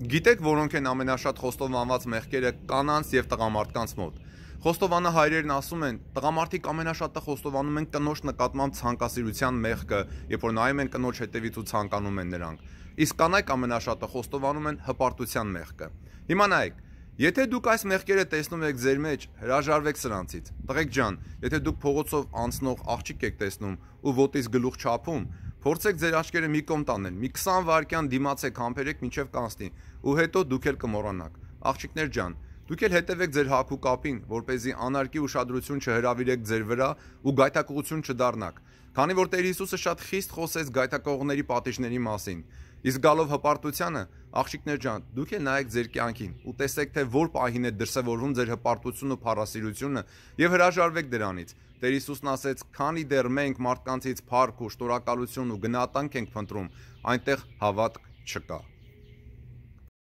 Գիտեք, որոնք են ամենաշատ խոստովանված մեղքերը կանանց եւ տղամարդկանց մոտ։ Խոստովանա հայրերն ասում են, տղամարդիկ ամենաշատը խոստովանում են կնոջ նկատմամբ ցանկասիրության մեղքը, երբ որ նայում են կնոջ հետևից ու ցանկանում են նրանք։ Իսկ կանայք ամենաշատը խոստովանում են հպարտության մեղքը։ Հիմա նայեք, Եթե դուք այս մեղքերը տեսնում եք ձեր մեջ, հրաժարվեք սրանցից։ Տղեկ ջան, եթե դուք փողոցով անցնող աղջիկ եք տեսնում ու ոտից գլուխ չափում, Փորձեք ձեր աչքերը մի կողմ տանել, մի 20 վայրկյան դիմացեք համբերեք մինչև կանցնի, ու հետո դուք էլ կմոռանաք։ Աղջիկներ ջան, դուք էլ հետևեք ձեր հակու կապին, որ เป զի անարկի ուշադրություն չհրավիրեք ձեր վրա ու գայթակղություն չդառնաք։ Քանի որ Տեր Հիսուսը շատ խիստ խոսեց գայթակղողների պատիժների մասին։ Իսկ գալով հպարտությանը, աղջիկներ ջան, դուք էլ նայեք ձեր կյանքին ու տեսեք թե որ պահին է դրսևորվում ձեր հպարտությունն ու փառասիրությունը եւ հրաժարվեք դրանից։ Տեր Հիսուսն ասեց. «Քանի դեռ մենք մարդկանցից փառք ու շնորհակալություն ու գնահատանք ենք փնտրում, այնտեղ հավատք չկա»։